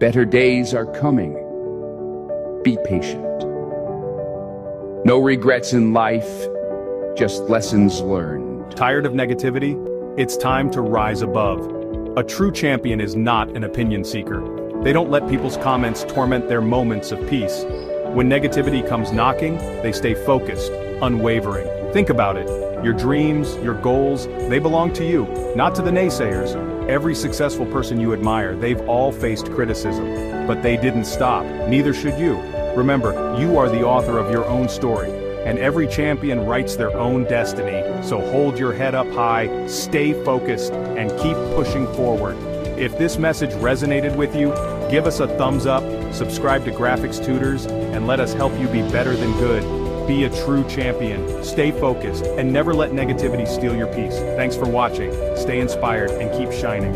Better days are coming. Be patient. No regrets in life, just lessons learned. Tired of negativity? It's time to rise above. A true champion is not an opinion seeker. They don't let people's comments torment their moments of peace. When negativity comes knocking, they stay focused, unwavering. Think about it. Your dreams, your goals, they belong to you, not to the naysayers. Every successful person you admire, they've all faced criticism. But they didn't stop, neither should you. Remember, you are the author of your own story, and every champion writes their own destiny. So hold your head up high, stay focused, and keep pushing forward. If this message resonated with you, give us a thumbs up, subscribe to Graphix Tutors, and let us help you be better than good. Be a true champion, stay focused, and never let negativity steal your peace. Thanks for watching, stay inspired, and keep shining.